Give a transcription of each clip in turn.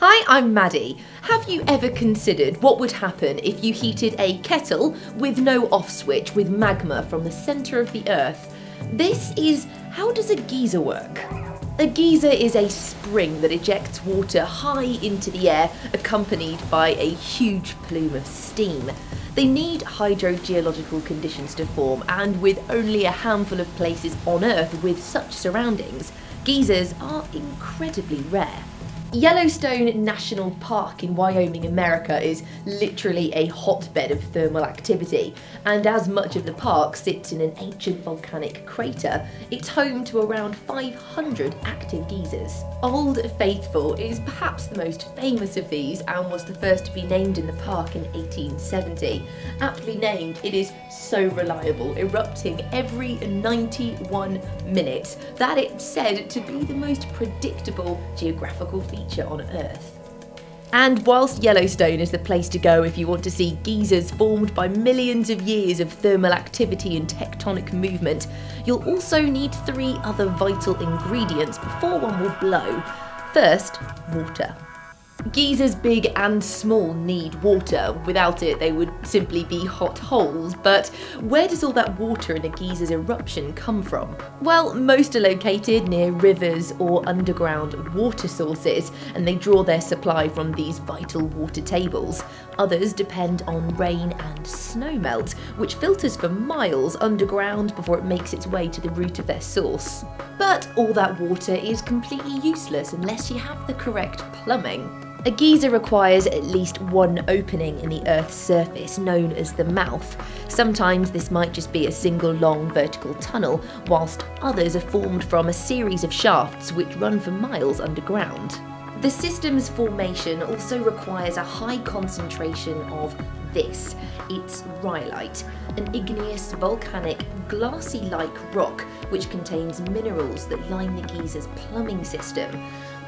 Hi, I'm Maddie. Have you ever considered what would happen if you heated a kettle with no off switch with magma from the centre of the earth? This is how does a geyser work? A geyser is a spring that ejects water high into the air, accompanied by a huge plume of steam. They need hydrogeological conditions to form, and with only a handful of places on Earth with such surroundings, geysers are incredibly rare. Yellowstone National Park in Wyoming, America is literally a hotbed of thermal activity, and as much of the park sits in an ancient volcanic crater, it's home to around 500 active geysers. Old Faithful is perhaps the most famous of these and was the first to be named in the park in 1870. Aptly named, it is so reliable, erupting every 91 minutes that it's said to be the most predictable geographical feature feature on Earth. And whilst Yellowstone is the place to go if you want to see geysers formed by millions of years of thermal activity and tectonic movement, you'll also need three other vital ingredients before one will blow. First, water. Geysers big and small need water. Without it, they would simply be hot holes. But where does all that water in a geyser's eruption come from? Well, most are located near rivers or underground water sources, and they draw their supply from these vital water tables. Others depend on rain and snowmelt, which filters for miles underground before it makes its way to the root of their source. But all that water is completely useless unless you have the correct plumbing. A geyser requires at least one opening in the Earth's surface, known as the mouth. Sometimes this might just be a single long vertical tunnel, whilst others are formed from a series of shafts which run for miles underground. The system's formation also requires a high concentration of this. It's rhyolite, an igneous, volcanic, glassy like rock which contains minerals that line the geyser's plumbing system.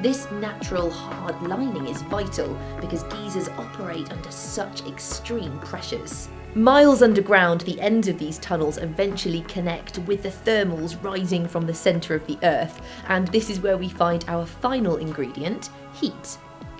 This natural hard lining is vital because geysers operate under such extreme pressures. Miles underground, the ends of these tunnels eventually connect with the thermals rising from the centre of the Earth, and this is where we find our final ingredient, heat.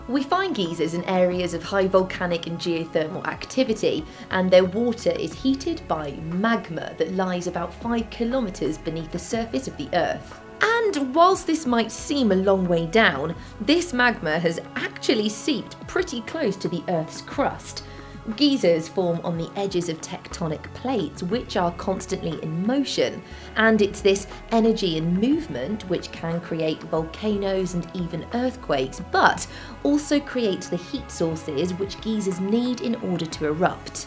We find geysers in areas of high volcanic and geothermal activity, and their water is heated by magma that lies about 5 kilometres beneath the surface of the Earth. And whilst this might seem a long way down, this magma has actually seeped pretty close to the Earth's crust. Geysers form on the edges of tectonic plates, which are constantly in motion, and it's this energy and movement which can create volcanoes and even earthquakes, but also creates the heat sources which geysers need in order to erupt.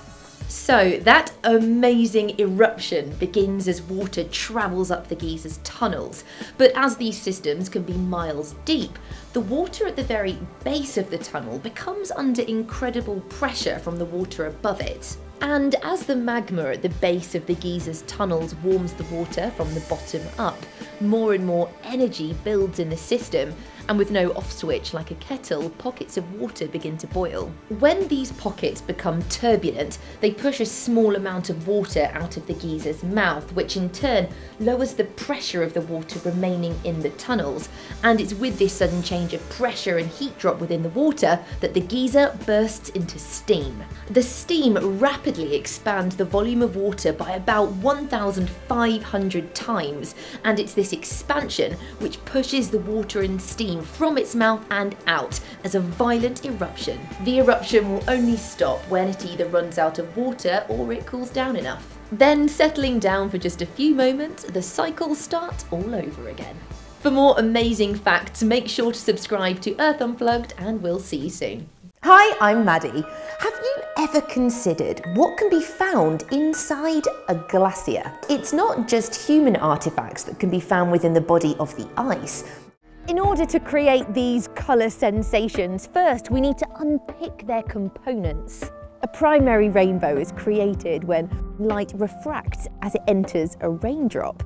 So that amazing eruption begins as water travels up the geyser's tunnels, but as these systems can be miles deep, the water at the very base of the tunnel becomes under incredible pressure from the water above it. And as the magma at the base of the geyser's tunnels warms the water from the bottom up, more and more energy builds in the system, and with no off switch like a kettle, pockets of water begin to boil. When these pockets become turbulent, they push a small amount of water out of the geyser's mouth, which in turn lowers the pressure of the water remaining in the tunnels. And it's with this sudden change of pressure and heat drop within the water that the geyser bursts into steam. The steam rapidly expands the volume of water by about 1,500 times, and it's this expansion which pushes the water and steam from its mouth and out as a violent eruption. The eruption will only stop when it either runs out of water or it cools down enough. Then, settling down for just a few moments, the cycle starts all over again. For more amazing facts, make sure to subscribe to Earth Unplugged and we'll see you soon. Hi, I'm Maddie. Have you ever considered what can be found inside a glacier? It's not just human artefacts that can be found within the body of the ice. In order to create these colour sensations, first we need to unpick their components. A primary rainbow is created when light refracts as it enters a raindrop.